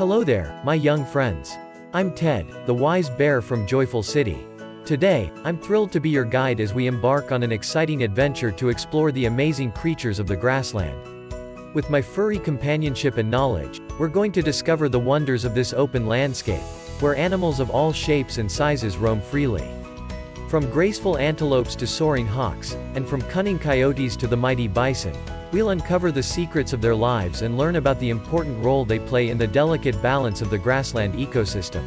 Hello there, my young friends. I'm Ted, the wise bear from Joyful City. Today, I'm thrilled to be your guide as we embark on an exciting adventure to explore the amazing creatures of the grassland. With my furry companionship and knowledge, we're going to discover the wonders of this open landscape, where animals of all shapes and sizes roam freely. From graceful antelopes to soaring hawks, and from cunning coyotes to the mighty bison, we'll uncover the secrets of their lives and learn about the important role they play in the delicate balance of the grassland ecosystem.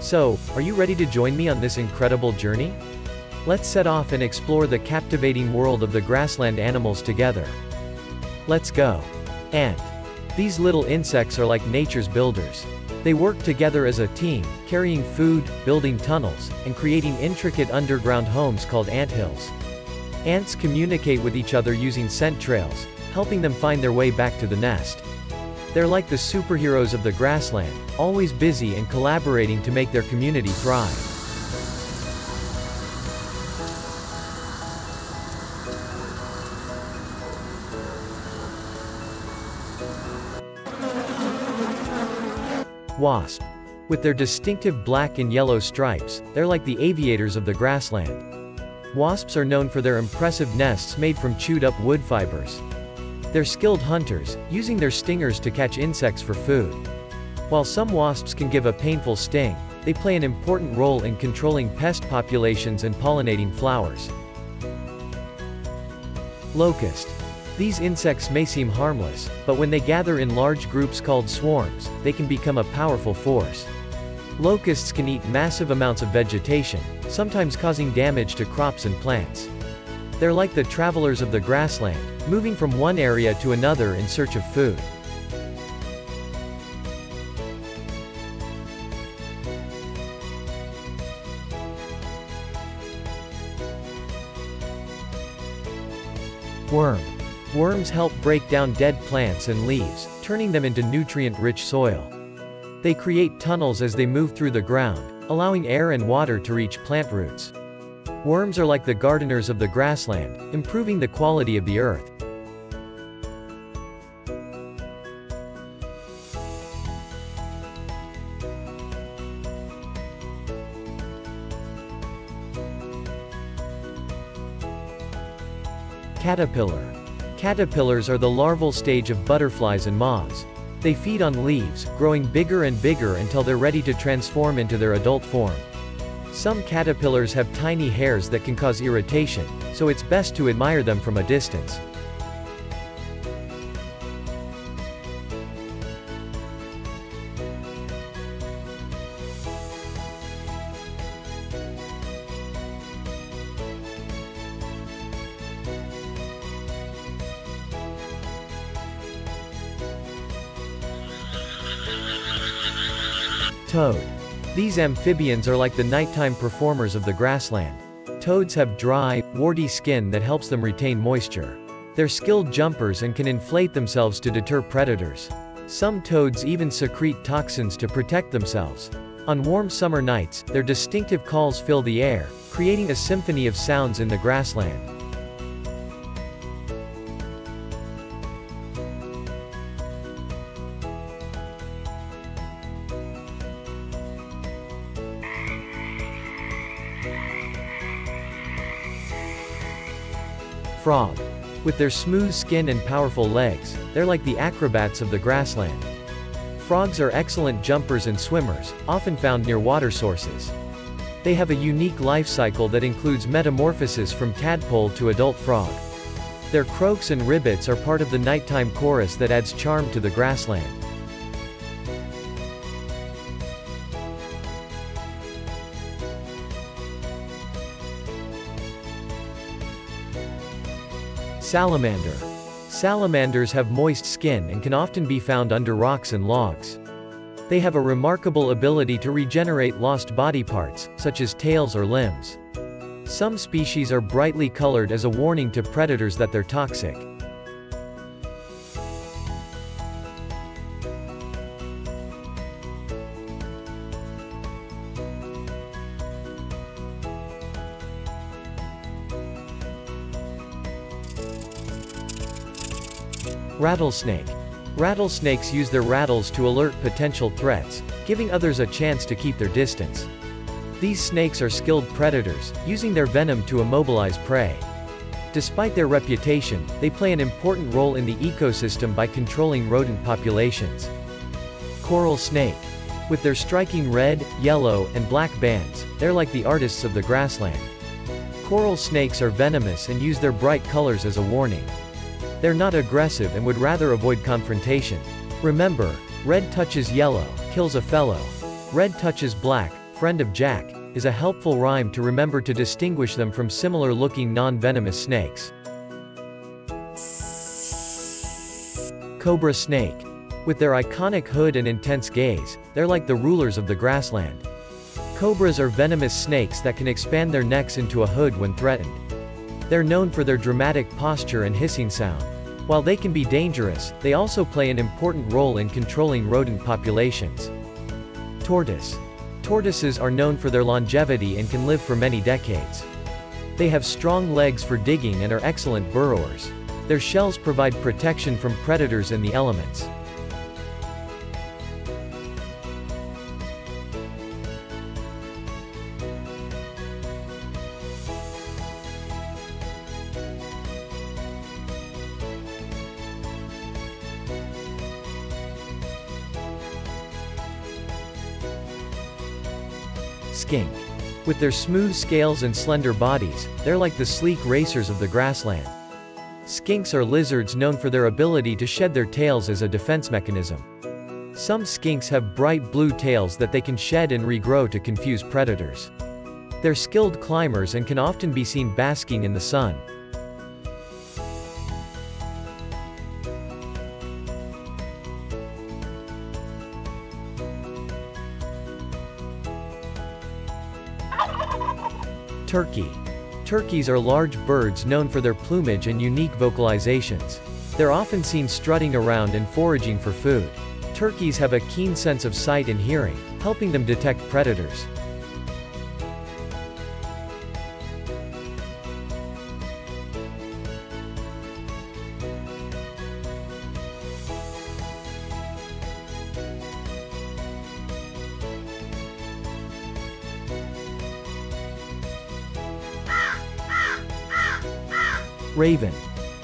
So, are you ready to join me on this incredible journey? Let's set off and explore the captivating world of the grassland animals together. Let's go. Ant. These little insects are like nature's builders. They work together as a team, carrying food, building tunnels, and creating intricate underground homes called anthills. Ants communicate with each other using scent trails, helping them find their way back to the nest. They're like the superheroes of the grassland, always busy and collaborating to make their community thrive. Wasp. With their distinctive black and yellow stripes, they're like the aviators of the grassland. Wasps are known for their impressive nests made from chewed up wood fibers. They're skilled hunters, using their stingers to catch insects for food. While some wasps can give a painful sting, they play an important role in controlling pest populations and pollinating flowers. Locust. These insects may seem harmless, but when they gather in large groups called swarms, they can become a powerful force. Locusts can eat massive amounts of vegetation, sometimes causing damage to crops and plants. They're like the travelers of the grassland, moving from one area to another in search of food. Worm. Worms help break down dead plants and leaves, turning them into nutrient-rich soil. They create tunnels as they move through the ground, allowing air and water to reach plant roots. Worms are like the gardeners of the grassland, improving the quality of the earth. Caterpillar. Caterpillars are the larval stage of butterflies and moths. They feed on leaves, growing bigger and bigger until they're ready to transform into their adult form. Some caterpillars have tiny hairs that can cause irritation, so it's best to admire them from a distance. Toad. These amphibians are like the nighttime performers of the grassland. Toads have dry, warty skin that helps them retain moisture. They're skilled jumpers and can inflate themselves to deter predators. Some toads even secrete toxins to protect themselves. On warm summer nights, their distinctive calls fill the air, creating a symphony of sounds in the grassland. With their smooth skin and powerful legs, they're like the acrobats of the grassland. Frogs are excellent jumpers and swimmers, often found near water sources. They have a unique life cycle that includes metamorphosis from tadpole to adult frog. Their croaks and ribbits are part of the nighttime chorus that adds charm to the grassland. Salamander. Salamanders have moist skin and can often be found under rocks and logs. They have a remarkable ability to regenerate lost body parts, such as tails or limbs. Some species are brightly colored as a warning to predators that they're toxic. Rattlesnake. Rattlesnakes use their rattles to alert potential threats, giving others a chance to keep their distance. These snakes are skilled predators, using their venom to immobilize prey. Despite their reputation, they play an important role in the ecosystem by controlling rodent populations. Coral snake. With their striking red, yellow, and black bands, they're like the artists of the grassland. Coral snakes are venomous and use their bright colors as a warning. They're not aggressive and would rather avoid confrontation. Remember, red touches yellow, kills a fellow. Red touches black, friend of Jack, is a helpful rhyme to remember to distinguish them from similar-looking non-venomous snakes. Cobra snake. With their iconic hood and intense gaze, they're like the rulers of the grassland. Cobras are venomous snakes that can expand their necks into a hood when threatened. They're known for their dramatic posture and hissing sound. While they can be dangerous, they also play an important role in controlling rodent populations. Tortoise. Tortoises are known for their longevity and can live for many decades. They have strong legs for digging and are excellent burrowers. Their shells provide protection from predators and the elements. Skink. With their smooth scales and slender bodies, they're like the sleek racers of the grassland. Skinks are lizards known for their ability to shed their tails as a defense mechanism. Some skinks have bright blue tails that they can shed and regrow to confuse predators. They're skilled climbers and can often be seen basking in the sun. Turkey. Turkeys are large birds known for their plumage and unique vocalizations. They're often seen strutting around and foraging for food. Turkeys have a keen sense of sight and hearing, helping them detect predators. Raven.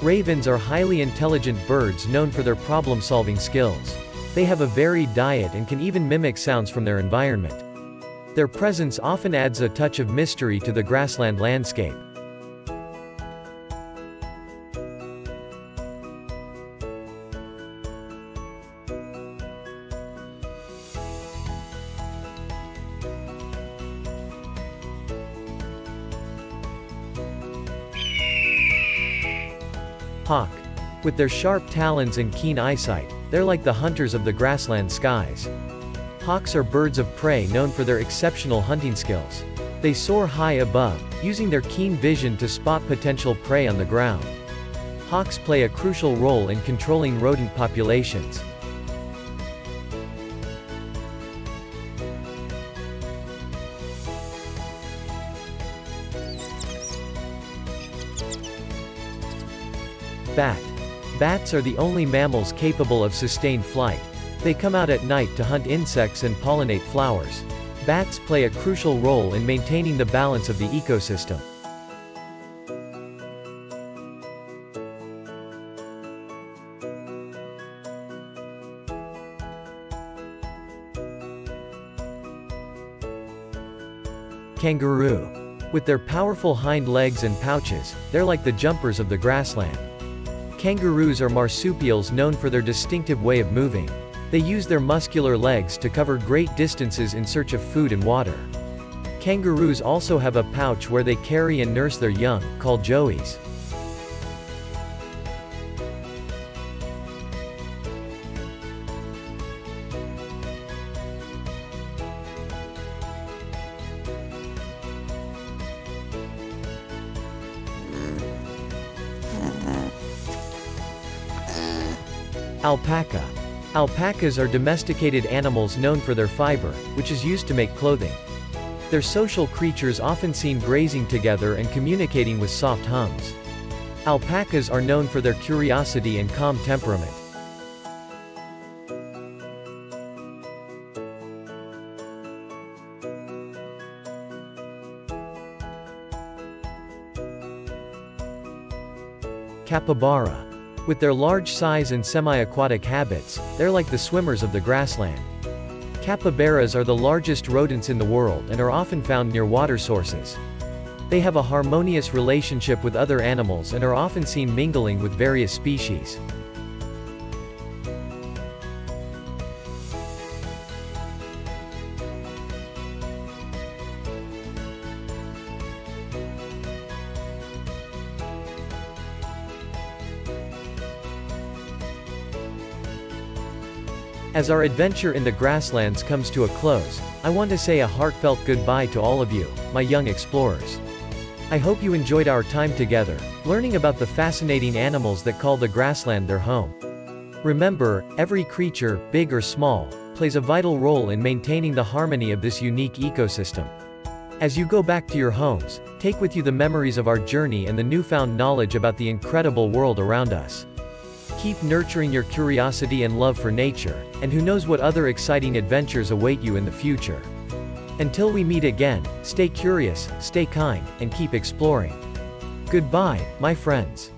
Ravens are highly intelligent birds known for their problem-solving skills. They have a varied diet and can even mimic sounds from their environment. Their presence often adds a touch of mystery to the grassland landscape. Hawk. With their sharp talons and keen eyesight, they're like the hunters of the grassland skies. Hawks are birds of prey known for their exceptional hunting skills. They soar high above, using their keen vision to spot potential prey on the ground. Hawks play a crucial role in controlling rodent populations. Bat. Bats are the only mammals capable of sustained flight. They come out at night to hunt insects and pollinate flowers. Bats play a crucial role in maintaining the balance of the ecosystem. Kangaroo. With their powerful hind legs and pouches, they're like the jumpers of the grassland. Kangaroos are marsupials known for their distinctive way of moving. They use their muscular legs to cover great distances in search of food and water. Kangaroos also have a pouch where they carry and nurse their young, called joeys. Alpaca. Alpacas are domesticated animals known for their fiber, which is used to make clothing. They're social creatures often seen grazing together and communicating with soft hums. Alpacas are known for their curiosity and calm temperament. Capybara with their large size and semi-aquatic habits, they're like the swimmers of the grassland. Capybaras are the largest rodents in the world and are often found near water sources. They have a harmonious relationship with other animals and are often seen mingling with various species. As our adventure in the grasslands comes to a close, I want to say a heartfelt goodbye to all of you, my young explorers. I hope you enjoyed our time together, learning about the fascinating animals that call the grassland their home. Remember, every creature, big or small, plays a vital role in maintaining the harmony of this unique ecosystem. As you go back to your homes, take with you the memories of our journey and the newfound knowledge about the incredible world around us. Keep nurturing your curiosity and love for nature, and who knows what other exciting adventures await you in the future. Until we meet again, stay curious, stay kind, and keep exploring. Goodbye, my friends.